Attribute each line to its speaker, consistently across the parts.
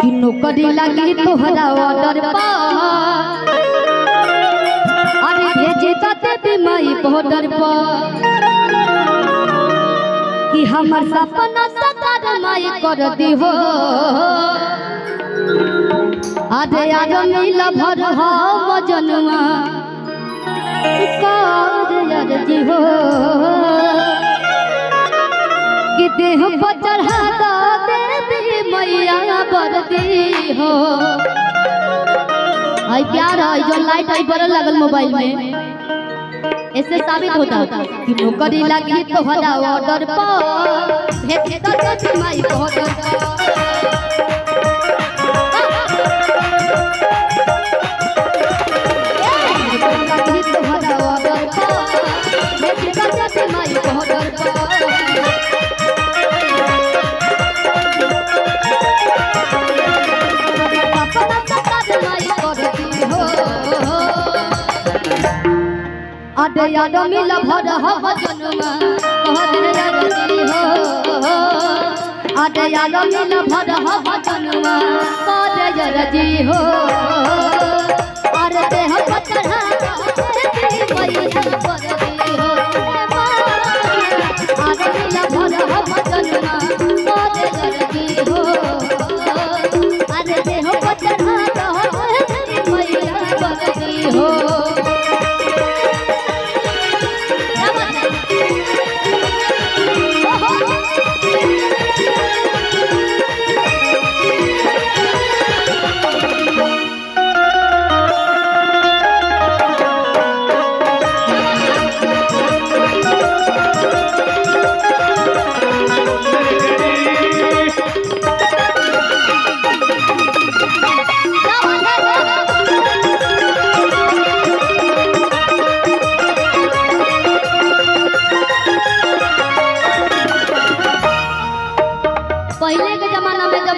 Speaker 1: कि नौकरी लगी तोहरा ऑर्डर पर अरे भेजे दते बीमाई बॉर्डर पर कि हमर सपना सकार माई कर दी हो अरे आज मिल भर हो मजनुआ कर यार जी हो देह पर चढ़ा दो देवी मैया बरदी हो। आई प्यार है जो लाइट आई पर लगल मोबाइल में। ऐसे साबित होता कि नौकरी लगी तो हरा ऑर्डर पर भेज दो माई ऑर्डर पर अरे याद मिल भर हो जनुआ कहत रही हो अरे याद मिल भर हो जनुआ कहत रही हो। अरे देह पर चढ़ा हो। अरे मिल भर हो हो। अरे देह पर चढ़ा मैया करती हो। पहले के जमाना में जब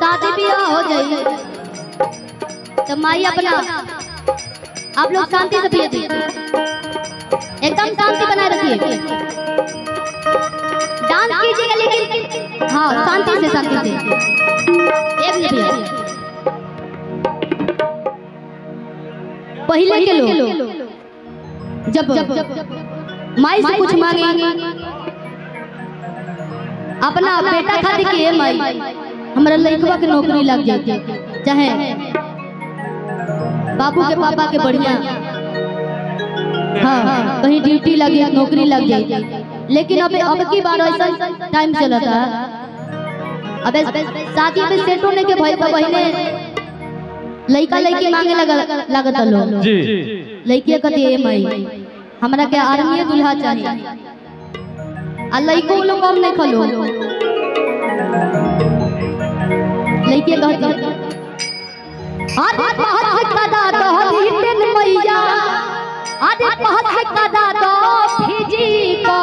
Speaker 1: शादी ब्याह हो जाए तो माई अपना आप लोग शांति से पिए एकदम शांति बनाए रखिए। डांस कीजिएगा लेकिन हाँ शांति से शांति से। एक मिनट पहले के लोग जब माई से कुछ मांगे अपना बेटा खातिर के माई। हमरा लइकवा के नौकरी लग जाती चाहे बाबू के पापा के बढ़िया। हाँ कहीं ड्यूटी लगे नौकरी लग जाए लेकिन अब अब की बार ऐसा टाइम चला था। अब शादी में सेटो नहीं के भाई का बहने लइका लइकी मांगे लगा लगत लोग
Speaker 2: जी।
Speaker 1: लइकिया कहती है माई हमरा के आर्मी दुल्हा चाहिए आ लइको लोग कम नहीं खलो लइके कहती अरे पहत कदा दो दिन मैया। अरे पहत कदा दो फिजी को।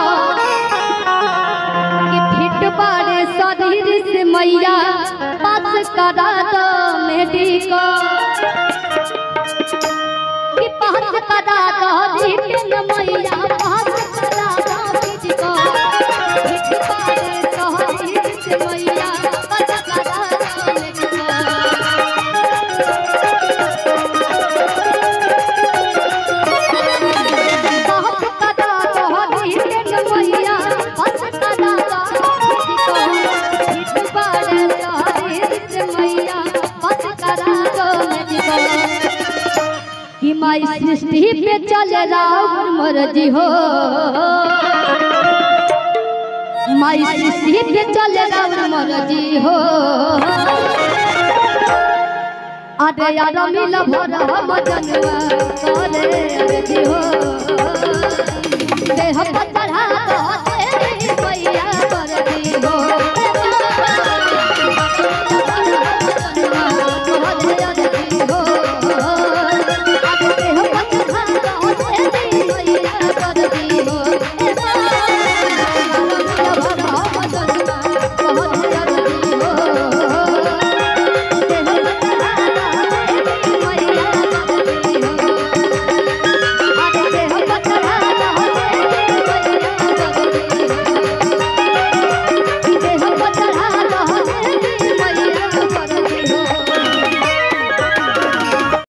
Speaker 1: कि फिट बारे शरीर से मैया। पास कदा दो मेडिको। कि पहत कदा दो दिन मैया। पे चल राम मर्ज़ी हो। माई शिशी पे चल राम मर्ज़ी हो। अरे यार मिल भर हम जनवा करे अरजी हो। देह पर चढ़ा